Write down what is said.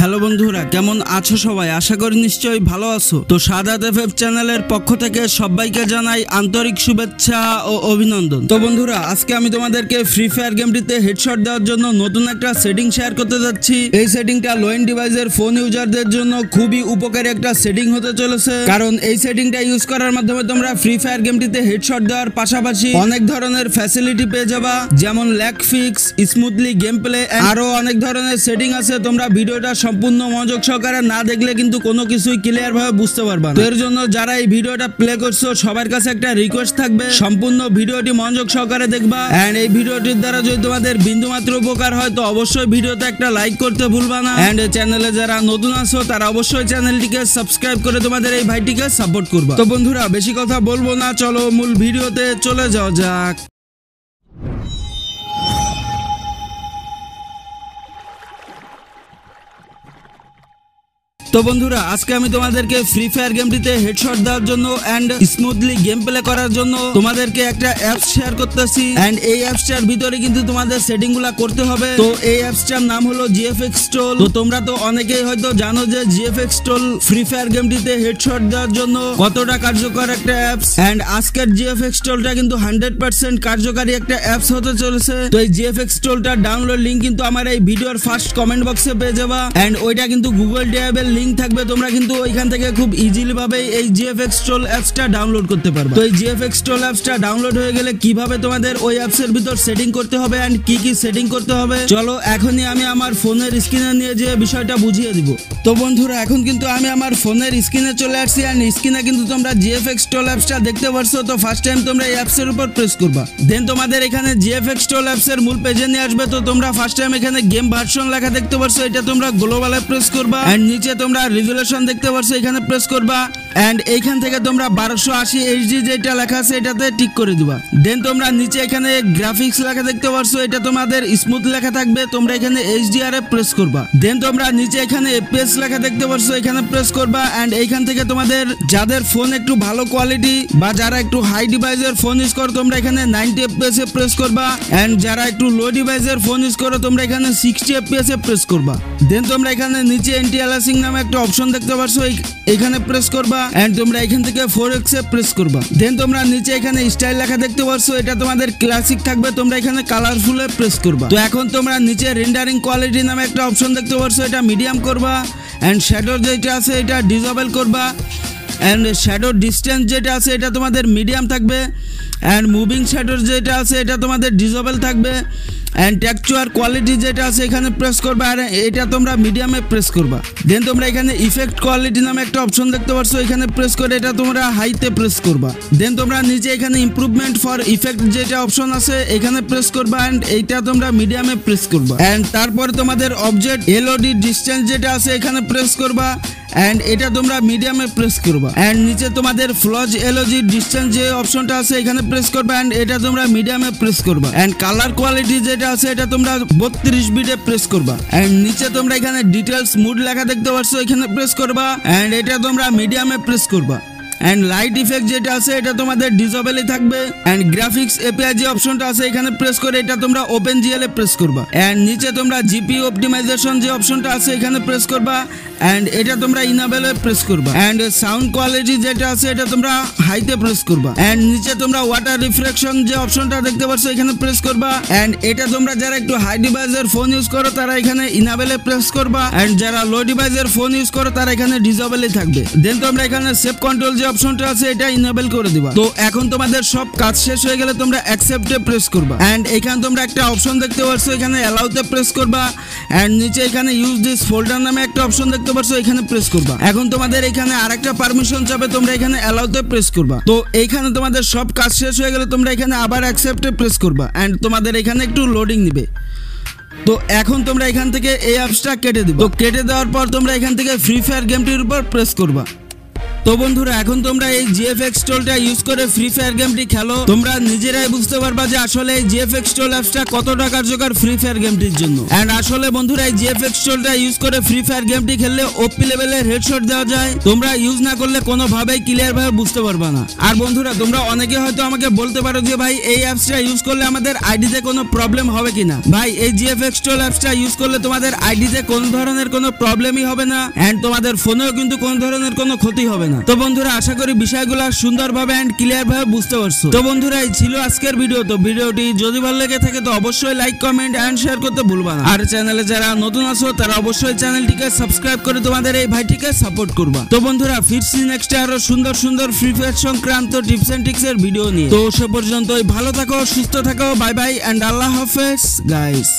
Hello বন্ধুরা, কেমন আছো সবাই? আশা করি নিশ্চয়ই ভালো আছো। তো সাদাত এফএফ চ্যানেলের পক্ষ থেকে সবাইকে জানাই আন্তরিক শুভেচ্ছা ও অভিনন্দন। তো বন্ধুরা, আজকে আমি তোমাদেরকে ফ্রি ফায়ার গেমটিতে হেডশট দেওয়ার জন্য নতুন একটা সেটিং শেয়ার করতে যাচ্ছি। এই সেটিংটা লো এন্ড ডিভাইসের ফোন ইউজারদের জন্য খুবই উপকারী একটা সেটিং হতে চলেছে। কারণ এই সেটিংটা ইউজ করার মাধ্যমে তোমরা ফ্রি ফায়ার গেমটিতে হেডশট দেওয়ার পাশাপাশি অনেক ধরনের ফ্যাসিলিটি পেয়ে যাবা। যেমন lag fix smoothly game play আরও অনেক ধরনের সেটিং আছে। তোমরা ভিডিওটা সম্পূর্ণ মনোযোগ সহকারে না দেখলে কিন্তু কোনো কিছুই ক্লিয়ার ভাবে বুঝতে পারবা। তো এর জন্য যারা এই ভিডিওটা প্লে করছ, সবার কাছে একটা রিকোয়েস্ট থাকবে। সম্পূর্ণ ভিডিওটি মনোযোগ সহকারে দেখবা। এন্ড এই ভিডিওটির দ্বারা যদি তোমাদের বিন্দুমাত্র উপকার হয়, তো অবশ্যই ভিডিওতে একটা লাইক করতে ভুলবা না। এন্ড চ্যানেলে যারা নতুন আছো, তারা অবশ্যই চ্যানেলটিকে সাবস্ক্রাইব করে তোমাদের এই ভাইটিকে সাপোর্ট করবা। তো বন্ধুরা, বেশি কথা বলব না, চলো মূল ভিডিওতে চলে যাওয়া যাক। তো বন্ধুরা, আজকে আমি তোমাদেরকে ফ্রি ফায়ার গেমটিতে হেডশট দেওয়ার জন্য এন্ড স্মুথলি গেম প্লে করার জন্য তোমাদেরকে একটা অ্যাপস শেয়ার করতেছি। এন্ড এই অ্যাপসটার ভিতরে কিন্তু তোমাদের সেটিং করতে হবে। তো এই অ্যাপসটার নাম হলো জিএফএক্স টোল তো তোমরা তো অনেকেই হয়তো জানো যে জিএফএক্স টোল ফ্রি ফায়ার গেমটিতে হেডশট দেওয়ার জন্য কতটা কার্যকর একটা অ্যাপস এন্ড আজকের জিএফএক্স টোলটা কিন্তু হান্ড্রেড পার্সেন্ট কার্যকারী একটা অ্যাপস হতে চলেছে। তো এই জিএফএক্স টোলটার ডাউনলোড লিঙ্ক কিন্তু আমার এই ভিডিওর ফার্স্ট কমেন্ট বক্সে পেয়ে যাবা। এন্ড ওইটা কিন্তু গুগল ড্রাইভের লিঙ্ক থাকবে, তোমরা কিন্তু ওইখান থেকে খুব ইজিলি ভাবে এই জিএফএক্স টোল অ্যাপসটা ডাউনলোড করতে পারবে। তো এই জিএফএক্স টোল অ্যাপসটা ডাউনলোড হয়ে গেলে কীভাবে তোমাদের ওই অ্যাপসের ভিতর সেটিং করতে হবে এন্ড কি কি সেটিং করতে হবে? চলো, এখনই আমি আমার ফোনের স্ক্রিনে নিয়ে যে বিষয়টা বুঝিয়ে দিব। তো বন্ধুরা, এখন কিন্তু আমি আমার ফোনের স্ক্রিনে চলে আসছি এন্ড স্ক্রিনে কিন্তু তোমরা জিএফএক্স টোল অ্যাপসটা দেখতে পারছ, তো ফার্স্ট টাইম তোমরা এই অ্যাপসের উপর প্রেস করবা। দেন তোমাদের এখানে জিএফএক্স টোল অ্যাপসের মূল পেজে নিয়ে আসবে, তো তোমরা ফার্স্ট টাইম এখানে গেম ভার্সন লেখা দেখতে পারছ, এটা তোমরা গ্লোবালে প্রেস করবা। এন্ড নিচে তোমরা রেজুলেশন দেখতে পারছ, এখানে প্রেস করবা এন্ড এইখান থেকে তোমরা বারোশো আশি এইচডি যেটা লেখা আছে, এটাতে টিক করে দিবা। দেন তোমরা নিচে এখানে গ্রাফিক্স লেখা দেখতে পারছ, এটা তোমাদের স্মুথ লেখা থাকবে, তোমরা এখানে এইচডিআর এ প্রেস করবা। দেন তোমরা নিচে এখানে এপিএস লেখা দেখতে পারছ, এখানে প্রেস করবা এন্ড এইখান থেকে তোমাদের যাদের ফোন একটু ভালো কোয়ালিটি বা যারা একটু হাই ডিভাইসের ফোন ইউজ করো, তোমরা এখানে নাইনটি এফপিএস এ প্রেস করবা এন্ড যারা একটু লো ডিভাইসের ফোন ইউজ করো, তোমরা এখানে সিক্সটি এফপিএস এ প্রেস করবা। দেন তোমরা এখানে নিচে এন্টি অ্যালাসিং নামে একটা অপশন দেখতে পারছ এখানে প্রেস করবা এন্ড তোমরা এখান থেকে ফোর এক্স এ প্রেস করবা। দেন তোমরা নিচে এখানে স্টাইল লেখা দেখতে পারছ, এটা তোমাদের ক্লাসিক থাকবে, তোমরা এখানে কালারফুল এ প্রেস করবা। তো এখন তোমরা নিচে রেন্ডারিং কোয়ালিটি নামে একটা অপশন দেখতে পারছ, এটা মিডিয়াম করবা এন্ড শ্যাডো যেটা আছে, এটা ডিজেবল করবা। অ্যান্ড শ্যাডোর ডিস্টেন্স যেটা আছে, এটা তোমাদের মিডিয়াম থাকবে। অ্যান্ড মুভিং শ্যাডোর যেটা আছে, এটা তোমাদের ডিজেবল থাকবে। অ্যান্ড টেকচুয়ার কোয়ালিটি যেটা আছে, এখানে প্রেস করবে। আর এটা তোমরা মিডিয়ামে প্রেস করবা। দেন তোমরা এখানে ইফেক্ট কোয়ালিটি নামে একটা অপশন দেখতে পারছ। এখানে প্রেস করে এটা তোমরা হাইতে প্রেস করবা। দেন তোমরা নিচে এখানে ইমপ্রুভমেন্ট ফর ইফেক্ট যেটা অপশন আছে, এখানে প্রেস করবা অ্যান্ড এইটা তোমরা মিডিয়ামে প্রেস করবা। অ্যান্ড তারপরে তোমাদের অবজেক্ট এলওডি ডিস্টেন্স যেটা আছে, এখানে প্রেস করবা। অ্যান্ড এটা তোমরা মিডিয়ামে প্রেস করবা। অ্যান্ড নিচে তোমাদের ফ্লজ এলোজি ডিস্টেন্স যে অপশনটা আছে, এখানে প্রেস করবা অ্যান্ড এটা তোমরা মিডিয়ামে প্রেস করবা। অ্যান্ড কালার কোয়ালিটি যেটা আছে, এটা তোমরা বত্রিশ বিটে প্রেস করবা। অ্যান্ড নিচে তোমরা এখানে ডিটেলস মুড লেখা দেখতে পাচ্ছ এখানে প্রেস করবা। অ্যান্ড এটা তোমরা মিডিয়ামে প্রেস করবা। অ্যান্ড লাইট ইফেক্ট যেটা আছে, এটা তোমাদের ডিজেবলই থাকবে। অ্যান্ড গ্রাফিক্স এপিআই যে অপশনটা আছে, এখানে প্রেস করে এটা তোমরা ওপেন জিএল এ প্রেস করবা। অ্যান্ড নিচে তোমরা জিপি অপটিমাইজেশন যে অপশনটা আছে, এখানে প্রেস করবা। অ্যান্ড এটা তোমরা ইনাবেলে প্রেস করবা। অ্যান্ড সাউন্ড কোয়ালিটি যেটা আছে, এটা তোমরা হাইতে প্রেস করবা। অ্যান্ড নিচে তোমরা ওয়াটার রিফ্লেকশন যে অপশনটা দেখতে পাচ্ছ, এখানে প্রেস করবা। অ্যান্ড এটা তোমরা যারা একটু হাই ডিভাইসের ফোন ইউজ করো, তারা এখানে ইনাবেলে প্রেস করবা। অ্যান্ড যারা লো ডিভাইসের ফোন ইউজ করো, তারা এখানে ডিজেবলই থাকবে। দেন তোমরা এখানে সেভ কন্ট্রোল যে অপশনটা আছে, এটা ইনেবল করে দিবা। তো এখন তোমাদের সব কাজ শেষ হয়ে গেলে তোমরা অ্যাকসেপ্টে প্রেস করবা। এন্ড এখানে তোমরা একটা অপশন দেখতে পাচ্ছ, এখানে অ্যালাউতে প্রেস করবা। এন্ড নিচে এখানে ইউজ দিস ফোল্ডার নামে একটা অপশন দেখতে পাচ্ছ, এখানে প্রেস করবা। এখন তোমাদের এখানে আরেকটা পারমিশন চাবে, তোমরা এখানে অ্যালাউতে প্রেস করবা। তো এইখানে তোমাদের সব কাজ শেষ হয়ে গেলে তোমরা এখানে আবার অ্যাকসেপ্টে প্রেস করবা। এন্ড তোমাদের এখানে একটু লোডিং নিবে। তো এখন তোমরা এখান থেকে এই অ্যাপসটা কেটে দিবে। কেটে দেওয়ার পর তোমরা এখান থেকে ফ্রি ফায়ার গেমটির উপর প্রেস করবা। তো বন্ধুরা, এখন তোমরা এই জিএফএক্স টোলটা ইউজ করে ফ্রি ফায়ার গেমটি খেলো। তোমরা নিজেরাই বুঝতে পারবা যে আসলে এই জিএফএক্স টোল অ্যাপসটা কতটা কার্যকর ফ্রি ফায়ার গেমটির জন্য। এন্ড আসলে বন্ধুরা, এই জিএফএক্স টোলটা ইউজ করে ফ্রি ফায়ার গেমটি খেললে ওপি লেভেলের হেডশট দেওয়া যায়। তোমরা ইউজ না করলে কোনোভাবেই ক্লিয়ার ভাবে বুঝতে পারবা না। আর বন্ধুরা, তোমরা অনেকে হয়তো আমাকে বলতে পারো যে, ভাই, এই অ্যাপসটা ইউজ করলে আমাদের আইডিতে কোনো প্রবলেম হবে কিনা? ভাই, এই জিএফএক্স টোল অ্যাপসটা ইউজ করলে তোমাদের আইডিতে কোনো ধরনের কোনো প্রবলেমই হবে না। এন্ড তোমাদের ফোনেও কিন্তু কোনো ধরনের কোনো ক্ষতি হবে না। তো বন্ধুরা, আশা করি বিষয়গুলো সুন্দরভাবে এন্ড ক্লিয়ার ভাবে বুঝতে পারছ। তো বন্ধুরা, এই ছিল আজকের ভিডিও। তো ভিডিওটি যদি ভালো লেগে থাকে, তো অবশ্যই লাইক কমেন্ট এন্ড শেয়ার করতে ভুলবা না। আর চ্যানেলে যারা নতুন আছো, তারা অবশ্যই চ্যানেলটিকে সাবস্ক্রাইব করে তোমাদের এই ভাইটিকে সাপোর্ট করবা। তো বন্ধুরা, ফিরছি নেক্সট আরও সুন্দর সুন্দর ফ্রি ফায়ার সংক্রান্ত টিপস এন্ড ট্রিক্স এর ভিডিও নিয়ে। তো সে পর্যন্তই, ভালো থাকো, সুস্থ থাকো বাই বাই এন্ড আল্লাহ হাফেজ গাইস